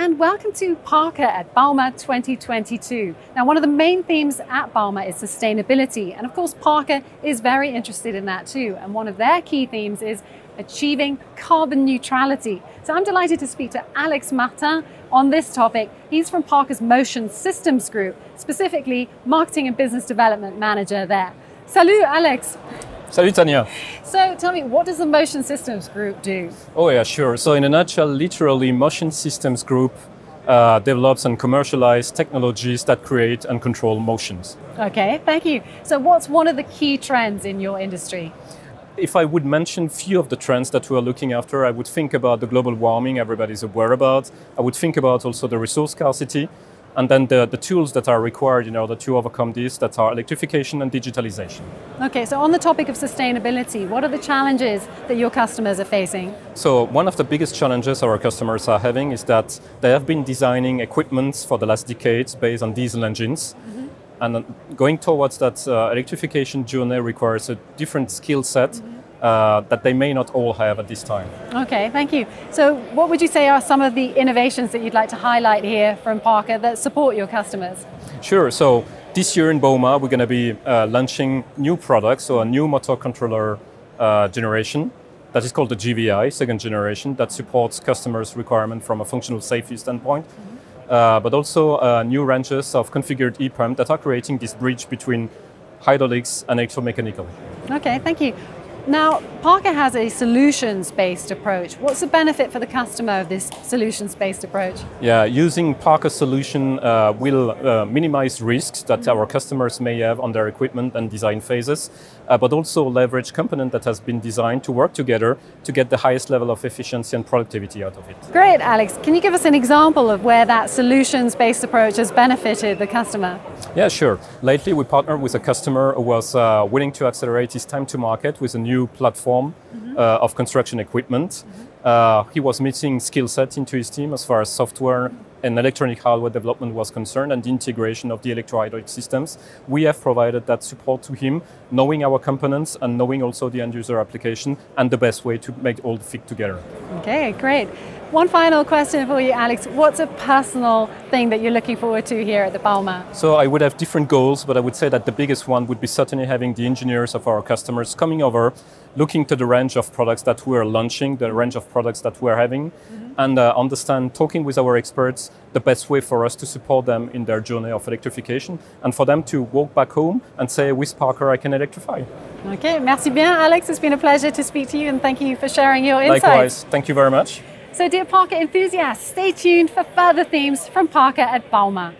and welcome to Parker at Bauma 2022. Now, one of the main themes at Bauma is sustainability, and of course, Parker is very interested in that too. And one of their key themes is achieving carbon neutrality. So I'm delighted to speak to Alex Martin on this topic. He's from Parker's Motion Systems Group, specifically Marketing and Business Development Manager there. Salut, Alex. Salut Tania. So tell me, what does the Motion Systems Group do? Oh yeah, sure. So in a nutshell, literally Motion Systems Group uh, develops and commercializes technologies that create and control motions. Okay, thank you. So what's one of the key trends in your industry? If I would mention few of the trends that we are looking after, I would think about the global warming everybody's aware about. I would think about also the resource scarcity and then the, the tools that are required in order to overcome this that are electrification and digitalization. Okay, so on the topic of sustainability, what are the challenges that your customers are facing? So one of the biggest challenges our customers are having is that they have been designing equipment for the last decades based on diesel engines. Mm-hmm. And going towards that uh, electrification journey requires a different skill set. Mm-hmm uh, that they may not all have at this time. Okay, thank you. So, what would you say are some of the innovations that you'd like to highlight here from Parker that support your customers? Sure. So, this year in Bauma, we're going to be uh, launching new products, so a new motor controller uh, generation that is called the GVI, second generation, that supports customers' requirement from a functional safety standpoint. Mm-hmm. Uh, but also uh, new ranges of configured e-pump that are creating this bridge between hydraulics and electromechanical. Okay, thank you. Now, Parker has a solutions based approach. What's the benefit for the customer of this solutions based approach? Yeah, using Parker solution uh, will uh, minimize risks that our customers may have on their equipment and design phases, uh, but also leverage component that has been designed to work together to get the highest level of efficiency and productivity out of it. Great, Alex. Can you give us an example of where that solutions based approach has benefited the customer? Yeah, sure. Lately, we partnered with a customer who was uh, willing to accelerate his time to market with a new platform mm-hmm. uh, of construction equipment. Mm-hmm. Uh, he was missing skill set into his team as far as software and electronic hardware development was concerned and the integration of the electrohydraulic systems. We have provided that support to him, knowing our components and knowing also the end user application and the best way to make all the fit together. Okay, great. One final question for you, Alex. What's a personal thing that you're looking forward to here at the Bauma? So I would have different goals, but I would say that the biggest one would be certainly having the engineers of our customers coming over, looking to the range of products that we're launching, the range of products that we're having, mm-hmm. And uh, understand, talking with our experts, the best way for us to support them in their journey of electrification, and for them to walk back home and say, with Parker, I can electrify. Okay, merci bien, Alex. It's been a pleasure to speak to you, and thank you for sharing your insights. Likewise, thank you very much. So, dear Parker enthusiasts, stay tuned for further themes from Parker at Bauma.